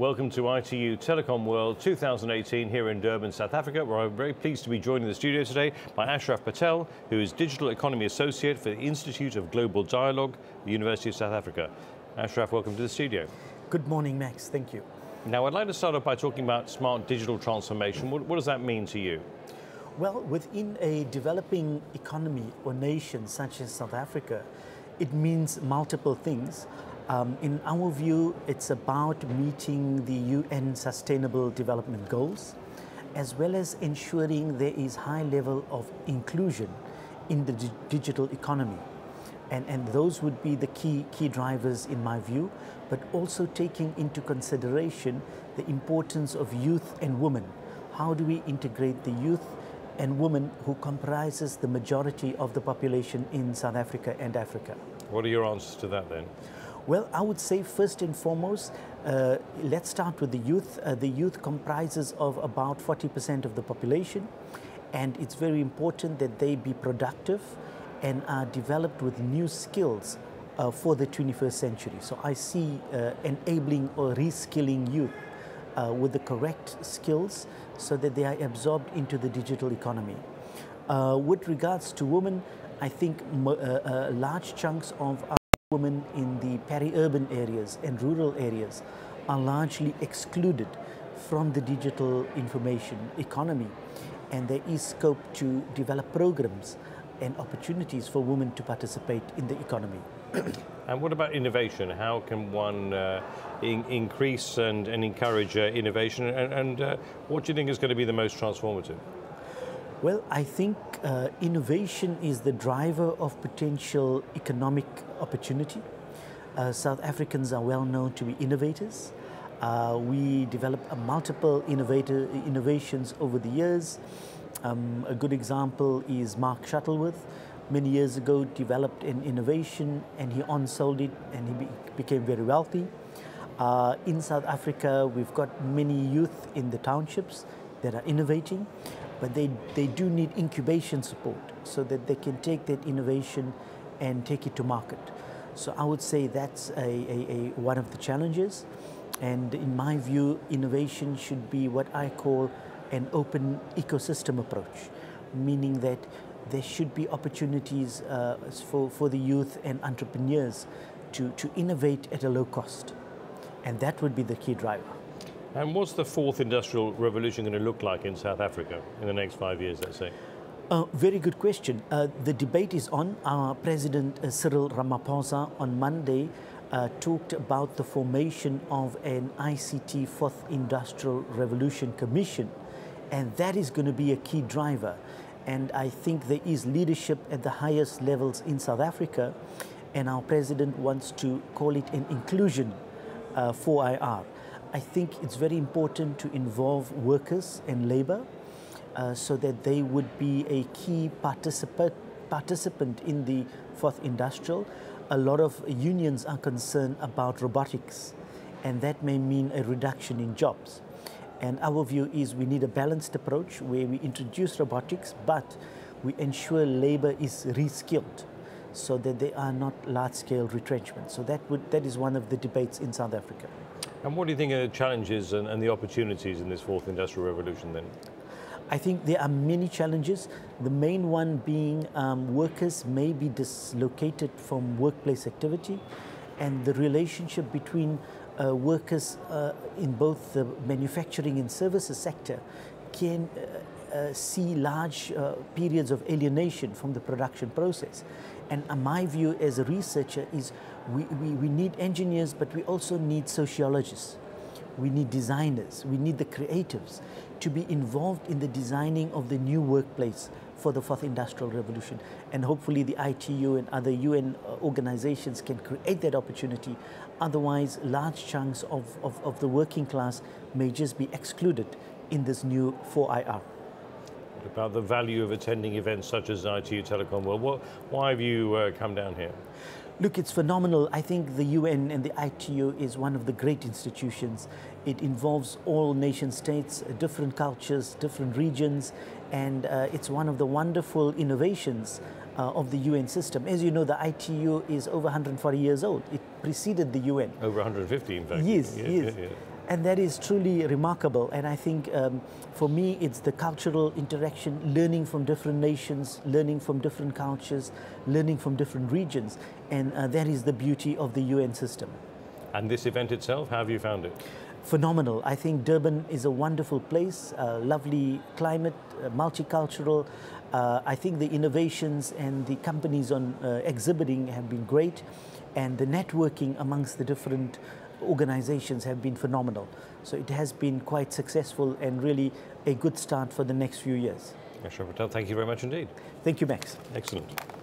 Welcome to ITU Telecom World 2018 here in Durban, South Africa, where I'm very pleased to be joined in the studio today by Ashraf Patel, who is Digital Economy Associate for the Institute of Global Dialogue, the University of South Africa. Ashraf, welcome to the studio. Good morning, Max. Thank you. Now, I'd like to start off by talking about smart digital transformation. What, what does that mean to you? Well, within a developing economy or nation such as South Africa, it means multiple things. Um, in our view, it's about meeting the UN Sustainable Development Goals, as well as ensuring there is high level of inclusion in the di digital economy. And, and those would be the key, key drivers in my view, but also taking into consideration the importance of youth and women. How do we integrate the youth and women who comprises the majority of the population in South Africa and Africa? What are your answers to that then? Well, I would say first and foremost, uh, let's start with the youth. Uh, the youth comprises of about 40% of the population, and it's very important that they be productive and are developed with new skills uh, for the 21st century. So I see uh, enabling or reskilling youth uh, with the correct skills so that they are absorbed into the digital economy. Uh, with regards to women, I think large chunks of women in the peri-urban areas and rural areas are largely excluded from the digital information economy and there is scope to develop programs and opportunities for women to participate in the economy. and what about innovation? How can one uh, in increase and, and encourage uh, innovation and, and uh, what do you think is going to be the most transformative? Well, I think uh, innovation is the driver of potential economic opportunity. Uh, South Africans are well known to be innovators. Uh, we developed multiple innovator, innovations over the years. Um, a good example is Mark Shuttleworth. Many years ago, developed an innovation and he on-sold it and he be became very wealthy. Uh, in South Africa, we've got many youth in the townships that are innovating but they, they do need incubation support so that they can take that innovation and take it to market. So I would say that's a, a, a, one of the challenges. And in my view, innovation should be what I call an open ecosystem approach, meaning that there should be opportunities uh, for, for the youth and entrepreneurs to, to innovate at a low cost. And that would be the key driver. And what's the fourth industrial revolution going to look like in South Africa in the next five years, let's say? Uh, very good question. Uh, the debate is on. Our President uh, Cyril Ramaphosa on Monday uh, talked about the formation of an ICT Fourth Industrial Revolution Commission, and that is going to be a key driver. And I think there is leadership at the highest levels in South Africa, and our President wants to call it an inclusion 4IR. Uh, I think it's very important to involve workers and labor uh, so that they would be a key participant, participant in the fourth industrial. A lot of unions are concerned about robotics, and that may mean a reduction in jobs. And our view is we need a balanced approach where we introduce robotics, but we ensure labor is reskilled so that there are not large-scale retrenchments. So that, would, that is one of the debates in South Africa. And what do you think are the challenges and, and the opportunities in this fourth industrial revolution then? I think there are many challenges. The main one being um, workers may be dislocated from workplace activity, and the relationship between uh, workers uh, in both the manufacturing and services sector can uh, uh see large uh, periods of alienation from the production process. And uh, my view as a researcher is we, we, we need engineers, but we also need sociologists. We need designers. We need the creatives to be involved in the designing of the new workplace for the fourth industrial revolution. And hopefully the ITU and other UN uh, organizations can create that opportunity. Otherwise, large chunks of, of, of the working class may just be excluded in this new 4IR about the value of attending events such as ITU Telecom World. What, why have you uh, come down here? Look, it's phenomenal. I think the UN and the ITU is one of the great institutions. It involves all nation states, uh, different cultures, different regions, and uh, it's one of the wonderful innovations uh, of the UN system. As you know, the ITU is over 140 years old. It preceded the UN. Over 150, in fact. Yes, yes. yeah, yeah. And that is truly remarkable. And I think um, for me, it's the cultural interaction, learning from different nations, learning from different cultures, learning from different regions. And uh, that is the beauty of the UN system. And this event itself, how have you found it? phenomenal. I think Durban is a wonderful place, uh, lovely climate, uh, multicultural. Uh, I think the innovations and the companies on uh, exhibiting have been great, and the networking amongst the different organizations have been phenomenal. So it has been quite successful and really a good start for the next few years. Patel, thank you very much indeed. Thank you, Max. Excellent.